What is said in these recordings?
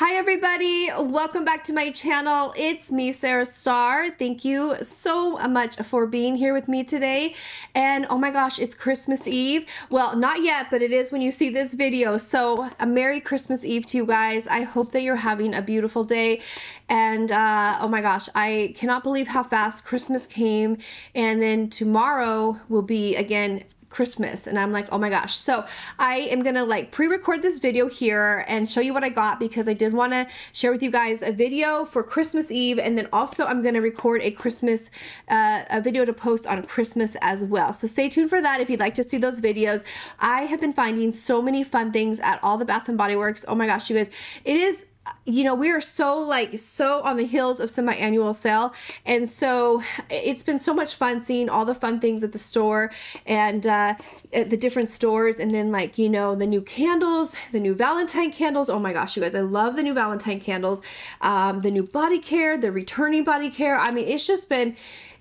Hi everybody, welcome back to my channel. It's me, Sara Starr. Thank you so much for being here with me today. And oh my gosh, it's Christmas Eve. Well, not yet, but it is when you see this video. So a Merry Christmas Eve to you guys. I hope that you're having a beautiful day. And uh, oh my gosh, I cannot believe how fast Christmas came. And then tomorrow will be again Christmas and I'm like, oh my gosh. So I am gonna like pre-record this video here and show you what I got because I did want to share with you guys a video for Christmas Eve and then also I'm gonna record a Christmas uh, a video to post on Christmas as well. So stay tuned for that if you'd like to see those videos. I have been finding so many fun things at all the Bath and Body Works. Oh my gosh, you guys, it is you know, we are so like so on the heels of semi-annual sale. And so it's been so much fun seeing all the fun things at the store and uh, at the different stores. And then like, you know, the new candles, the new Valentine candles. Oh my gosh, you guys, I love the new Valentine candles. Um, the new body care, the returning body care. I mean, it's just been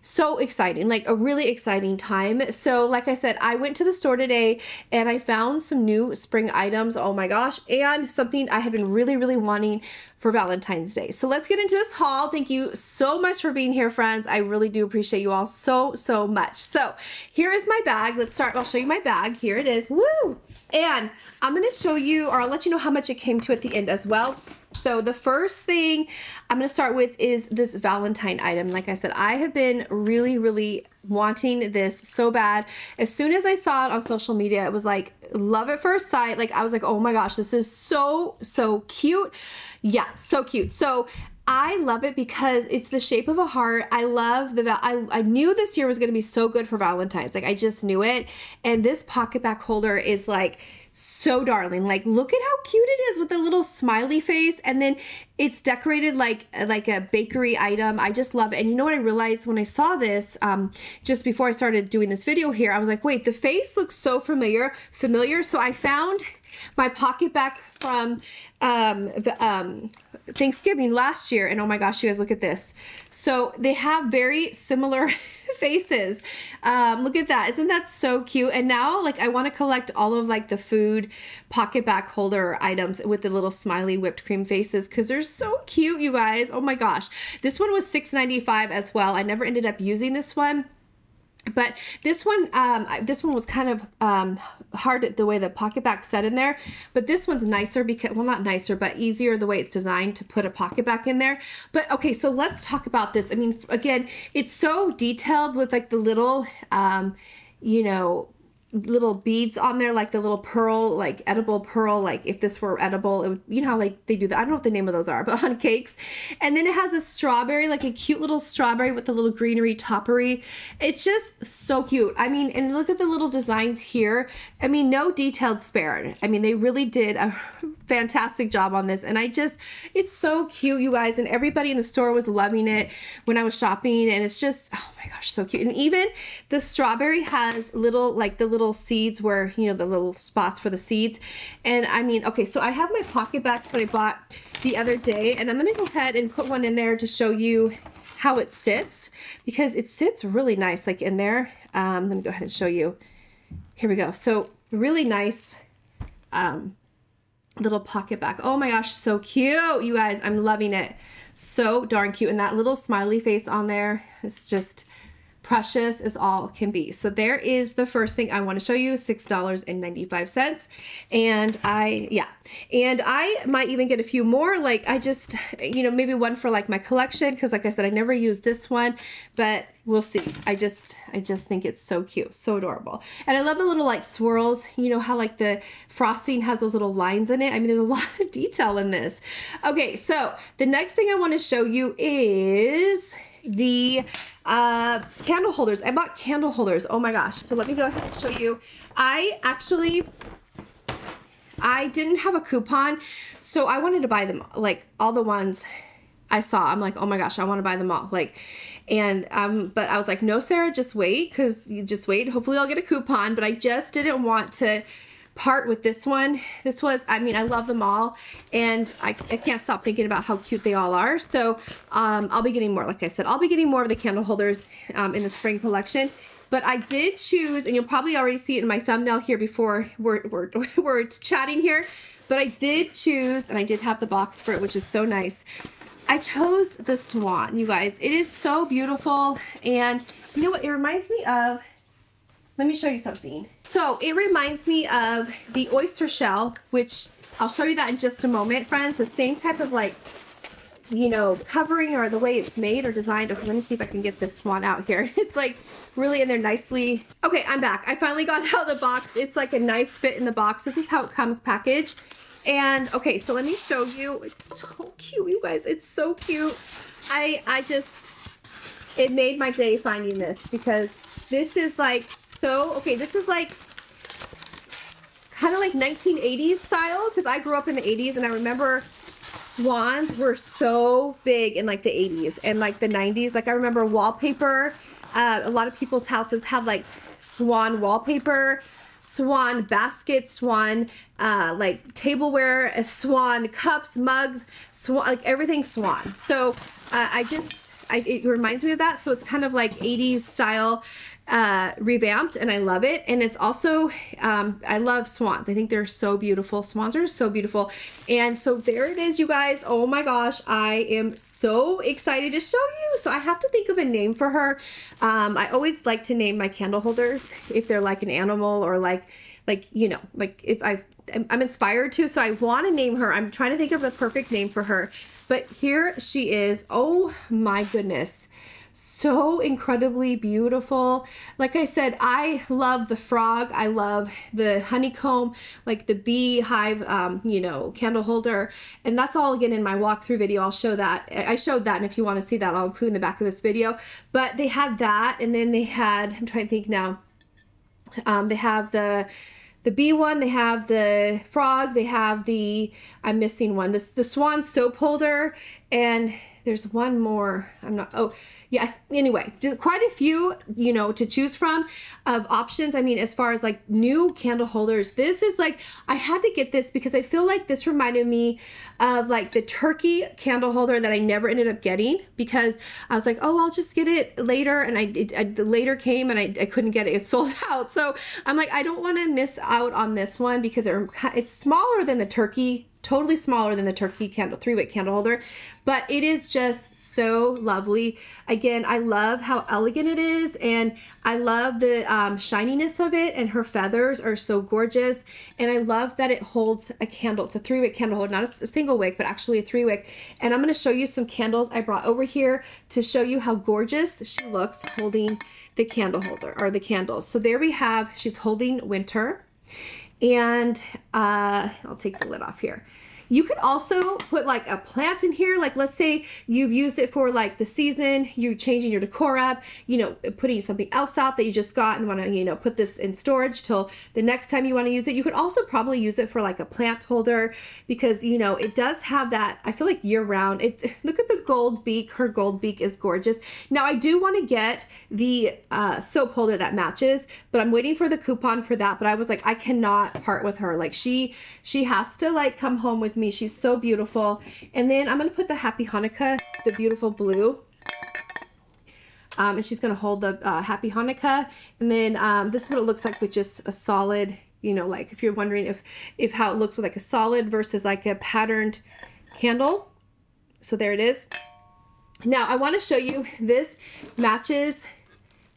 so exciting, like a really exciting time. So, like I said, I went to the store today and I found some new spring items. Oh my gosh, and something I had been really, really wanting for Valentine's Day. So, let's get into this haul. Thank you so much for being here, friends. I really do appreciate you all so, so much. So, here is my bag. Let's start. I'll show you my bag. Here it is. Woo! And I'm going to show you, or I'll let you know how much it came to at the end as well. So the first thing I'm going to start with is this Valentine item. Like I said, I have been really, really wanting this so bad. As soon as I saw it on social media, it was like love at first sight. Like I was like, oh my gosh, this is so, so cute. Yeah, so cute. So I love it because it's the shape of a heart. I love the I I knew this year was going to be so good for Valentine's. Like I just knew it. And this PocketBac holder is like so darling. Like look at how cute it is with the little smiley face and then it's decorated like like a bakery item. I just love it. And you know what I realized when I saw this um just before I started doing this video here, I was like, "Wait, the face looks so familiar, familiar." So I found my PocketBac from um, the um, Thanksgiving last year. And oh my gosh, you guys, look at this. So they have very similar faces. Um, look at that. Isn't that so cute? And now, like, I want to collect all of like the food PocketBac holder items with the little smiley whipped cream faces because they're so cute, you guys. Oh my gosh. This one was $6.95 as well. I never ended up using this one but this one um, this one was kind of um, hard the way the PocketBac set in there. But this one's nicer because well not nicer but easier the way it's designed to put a PocketBac in there. But okay so let's talk about this. I mean again it's so detailed with like the little um, you know little beads on there like the little pearl like edible pearl like if this were edible it would you know how like they do that i don't know what the name of those are but on cakes. And then it has a strawberry like a cute little strawberry with the little greenery toppery. It's just so cute. I mean and look at the little designs here. I mean no detailed spared i mean they really did a fantastic job on this. And i just it's so cute you guys. And everybody in the store was loving it when i was shopping. And it's just oh my gosh so cute. And even the strawberry has little like the little little seeds where, you know, the little spots for the seeds. And I mean, okay, so I have my PocketBacs that I bought the other day, and I'm going to go ahead and put one in there to show you how it sits because it sits really nice like in there. Um, let me go ahead and show you. Here we go. So really nice um, little PocketBac. Oh my gosh, so cute, you guys. I'm loving it. So darn cute. And that little smiley face on there is just precious as all can be. So there is the first thing I want to show you, $6.95. And I, yeah, and I might even get a few more. Like I just, you know, maybe one for like my collection. Cause like I said, I never use this one, but we'll see. I just, I just think it's so cute, so adorable. And I love the little like swirls. You know how like the frosting has those little lines in it. I mean, there's a lot of detail in this. Okay, so the next thing I want to show you is the uh, candle holders. I bought candle holders. Oh my gosh. So let me go ahead and show you. I actually, I didn't have a coupon, so I wanted to buy them, like all the ones I saw. I'm like, oh my gosh, I want to buy them all. Like, and um, but I was like, no, Sara, just wait, cause you just wait. Hopefully, I'll get a coupon. But I just didn't want to part with this one. This was, I mean, I love them all and I, I can't stop thinking about how cute they all are. So um, I'll be getting more, like I said, I'll be getting more of the candle holders um, in the spring collection. But I did choose, and you'll probably already see it in my thumbnail here before we're, we're, we're chatting here. But I did choose, and I did have the box for it, which is so nice. I chose the swan, you guys. It is so beautiful. And you know what? It reminds me of, let me show you something. So it reminds me of the oyster shell, which I'll show you that in just a moment, friends. The same type of like, you know, covering or the way it's made or designed. Okay, let me see if I can get this swan out here. It's like really in there nicely. Okay, I'm back. I finally got out of the box. It's like a nice fit in the box. This is how it comes packaged. And okay, so let me show you. It's so cute, you guys. It's so cute. I I just it made my day finding this because this is like so okay, this is like kind of like 1980s style because I grew up in the 80s and I remember swans were so big in like the 80s and like the 90s. Like I remember wallpaper. Uh, a lot of people's houses had like swan wallpaper swan baskets, swan uh, like tableware, uh, swan cups, mugs, swan like everything swan. So uh, I just I, it reminds me of that. So it's kind of like 80s style uh, revamped and I love it. And it's also, um, I love swans. I think they're so beautiful. Swans are so beautiful. And so there it is, you guys. Oh my gosh, I am so excited to show you. So I have to think of a name for her. Um, I always like to name my candle holders if they're like an animal or like, like, you know, like if I, I'm inspired to, so I want to name her. I'm trying to think of the perfect name for her. But here she is. Oh my goodness so incredibly beautiful. Like I said, I love the frog. I love the honeycomb, like the beehive, um, you know, candle holder. And that's all again in my walkthrough video. I'll show that. I showed that. And if you want to see that, I'll include in the back of this video. But they had that. And then they had, I'm trying to think now, um, they have the, the bee one, they have the frog, they have the, I'm missing one, this the swan soap holder, and there's one more. I'm not, oh, yeah. Anyway, quite a few, you know, to choose from of options. I mean, as far as like new candle holders, this is like, I had to get this because I feel like this reminded me of like the turkey candle holder that I never ended up getting because I was like, oh, I'll just get it later. And I, it, I later came and I, I couldn't get it. It sold out. So I'm like, I don't want to miss out on this one because it, it's smaller than the turkey totally smaller than the turkey candle three wick candle holder but it is just so lovely. Again i love how elegant it is and i love the um, shininess of it and her feathers are so gorgeous and i love that it holds a candle. It's a three wick candle holder not a, a single wick but actually a three wick and i'm going to show you some candles i brought over here to show you how gorgeous she looks holding the candle holder or the candles. So there we have she's holding winter and uh, I'll take the lid off here. You could also put like a plant in here. Like let's say you've used it for like the season, you're changing your decor up, you know, putting something else out that you just got and want to, you know, put this in storage till the next time you want to use it. You could also probably use it for like a plant holder because, you know, it does have that, I feel like year round. It Look at the gold beak. Her gold beak is gorgeous. Now I do want to get the uh, soap holder that matches, but I'm waiting for the coupon for that. But I was like, I cannot part with her. Like she, she has to like come home with me. She's so beautiful. And then I'm going to put the Happy Hanukkah, the beautiful blue. Um, and she's going to hold the uh, Happy Hanukkah. And then um, this is what it looks like with just a solid, you know, like if you're wondering if, if how it looks with like a solid versus like a patterned candle. So there it is. Now I want to show you this matches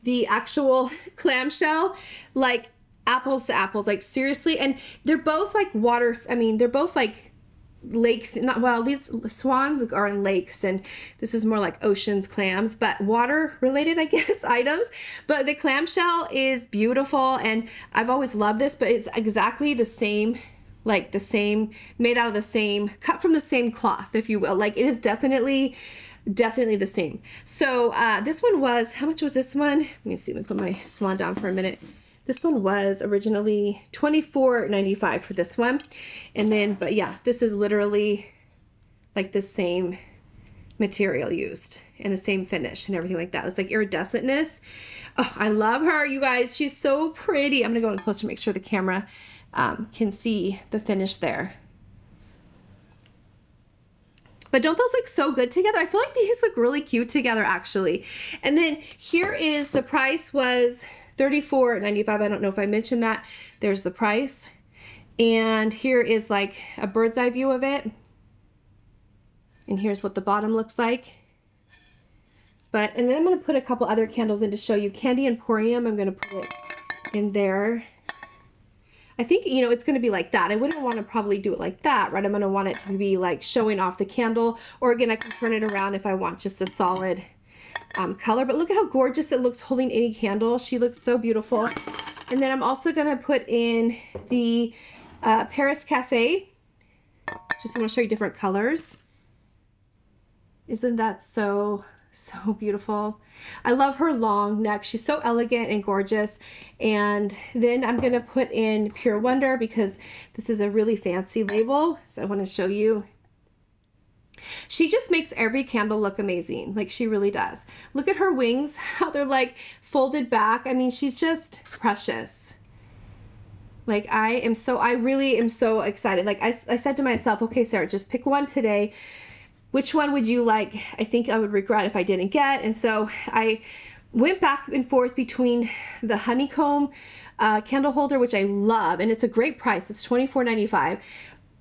the actual clamshell. Like apples to apples like seriously and they're both like water i mean they're both like lakes not well these swans are in lakes and this is more like oceans clams but water related i guess items. But the clamshell is beautiful and i've always loved this but it's exactly the same like the same made out of the same cut from the same cloth if you will. Like it is definitely definitely the same. So uh this one was how much was this one? Let me see let me put my swan down for a minute this one was originally $24.95 for this one. And then, but yeah, this is literally like the same material used and the same finish and everything like that. It's like iridescentness. Oh, I love her, you guys. She's so pretty. I'm to go in closer to make sure the camera um, can see the finish there. But don't those look so good together? I feel like these look really cute together, actually. And then here is the price was $34.95. I don't know if I mentioned that. There's the price. And here is like a bird's eye view of it. And here's what the bottom looks like. But, and then I'm going to put a couple other candles in to show you. Candy Emporium, I'm going to put it in there. I think, you know, it's going to be like that. I wouldn't want to probably do it like that, right? I'm going to want it to be like showing off the candle. Or again, I can turn it around if I want just a solid um, color. But look at how gorgeous it looks holding any candle. She looks so beautiful. And then I'm also going to put in the uh, Paris Cafe. Just want to show you different colors. Isn't that so so beautiful. I love her long neck. She's so elegant and gorgeous. And then I'm going to put in Pure Wonder because this is a really fancy label. So I want to show you. She just makes every candle look amazing. Like she really does. Look at her wings, how they're like folded back. I mean, she's just precious. Like I am so, I really am so excited. Like I, I said to myself, okay, Sara, just pick one today which one would you like? I think I would regret if I didn't get. And so I went back and forth between the honeycomb uh, candle holder, which I love, and it's a great price. It's $24.95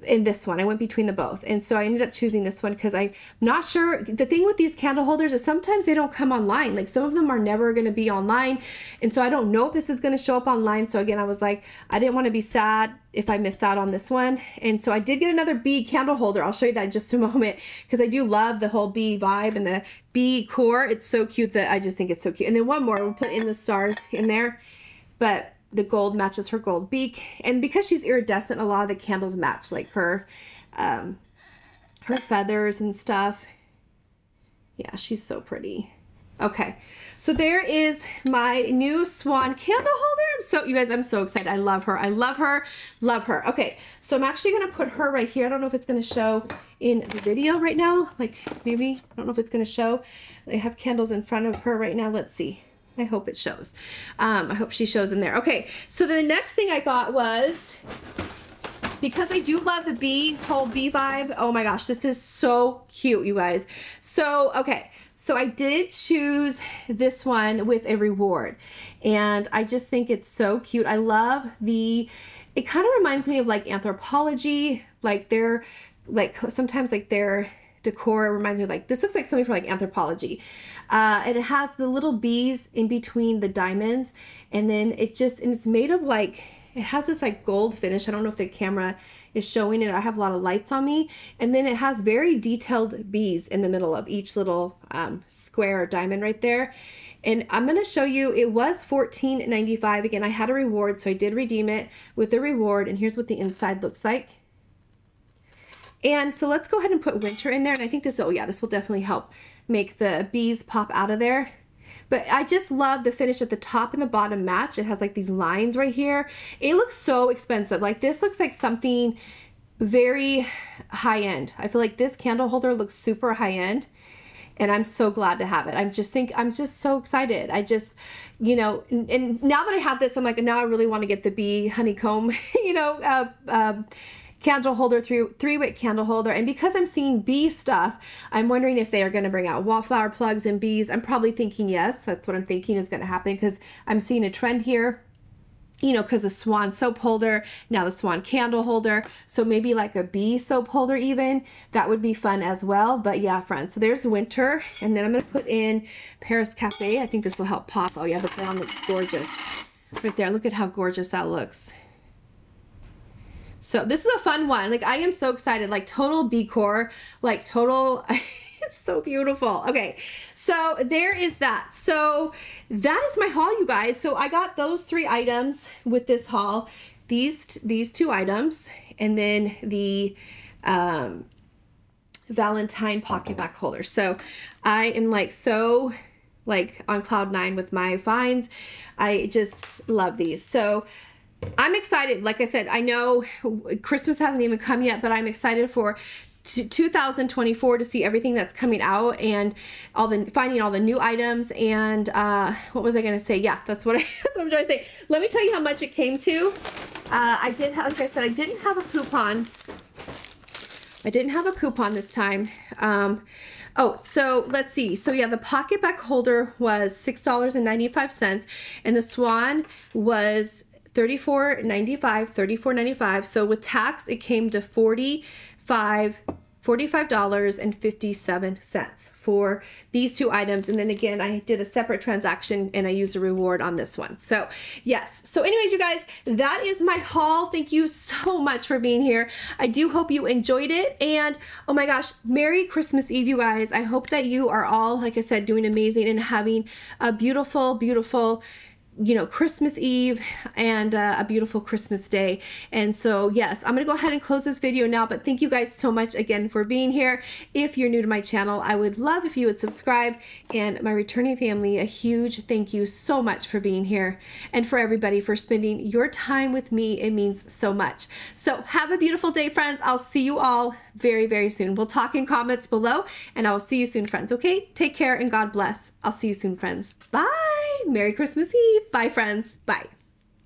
in this one. I went between the both. And so I ended up choosing this one because I'm not sure. The thing with these candle holders is sometimes they don't come online. Like some of them are never going to be online. And so I don't know if this is going to show up online. So again, I was like, I didn't want to be sad if I missed out on this one. And so I did get another bee candle holder. I'll show you that in just a moment because I do love the whole bee vibe and the bee core. It's so cute that I just think it's so cute. And then one more, we'll put in the stars in there. But the gold matches her gold beak. And because she's iridescent, a lot of the candles match like her, um, her feathers and stuff. Yeah, she's so pretty. Okay, so there is my new swan candle holder. I'm so, you guys, I'm so excited. I love her. I love her. Love her. Okay, so I'm actually going to put her right here. I don't know if it's going to show in the video right now. Like maybe, I don't know if it's going to show. I have candles in front of her right now. Let's see. I hope it shows. Um, I hope she shows in there. Okay, so the next thing I got was because I do love the bee whole bee vibe. Oh my gosh, this is so cute, you guys. So, okay, so I did choose this one with a reward, and I just think it's so cute. I love the, it kind of reminds me of like Anthropologie, like they're like sometimes like their decor reminds me like this looks like something from like Anthropologie. uh, and it has the little bees in between the diamonds and then it's just and it's made of like it has this like gold finish i don't know if the camera is showing it i have a lot of lights on me and then it has very detailed bees in the middle of each little um, square or diamond right there and I'm going to show you, it was $14.95. Again, I had a reward, so I did redeem it with the reward. And here's what the inside looks like. And so let's go ahead and put winter in there. And I think this, oh yeah, this will definitely help make the bees pop out of there. But I just love the finish at the top and the bottom match. It has like these lines right here. It looks so expensive. Like this looks like something very high end. I feel like this candle holder looks super high end and I'm so glad to have it. I'm just think I'm just so excited. I just, you know, and, and now that I have this, I'm like, now I really want to get the bee honeycomb, you know, uh, uh, candle holder, three, three wick candle holder. And because I'm seeing bee stuff, I'm wondering if they are going to bring out wallflower plugs and bees. I'm probably thinking yes. That's what I'm thinking is going to happen because I'm seeing a trend here you know, because the swan soap holder, now the swan candle holder. So maybe like a bee soap holder even. That would be fun as well. But yeah, friends, so there's winter. And then I'm going to put in Paris Cafe. I think this will help pop. Oh yeah, the brown looks gorgeous. Right there. Look at how gorgeous that looks. So this is a fun one. Like I am so excited. Like total bee core, like total. it's so beautiful. Okay, so there is that. So that is my haul, you guys. So I got those three items with this haul. These these two items, and then the um, Valentine PocketBac holder. So I am like so like on cloud nine with my finds. I just love these. So I'm excited. Like I said, I know Christmas hasn't even come yet, but I'm excited for 2024 to see everything that's coming out and all the finding all the new items and uh, what was I gonna say? Yeah, that's what, I, that's what I'm trying to say. Let me tell you how much it came to. Uh, I did have, like I said, I didn't have a coupon. I didn't have a coupon this time. Um, Oh, so let's see. So yeah, the PocketBac holder was $6.95 and the Swan was $34.95, $34.95. So with tax, it came to 45 $45.57 for these two items. And then again, I did a separate transaction and I used a reward on this one. So, yes. So, anyways, you guys, that is my haul. Thank you so much for being here. I do hope you enjoyed it. And oh my gosh, Merry Christmas Eve, you guys. I hope that you are all, like I said, doing amazing and having a beautiful, beautiful you know, Christmas Eve and uh, a beautiful Christmas day. And so, yes, I'm going to go ahead and close this video now, but thank you guys so much again for being here. If you're new to my channel, I would love if you would subscribe and my returning family, a huge thank you so much for being here and for everybody for spending your time with me. It means so much. So have a beautiful day, friends. I'll see you all very, very soon. We'll talk in comments below and I will see you soon, friends. Okay? Take care and God bless. I'll see you soon, friends. Bye. Merry Christmas Eve. Bye, friends. Bye.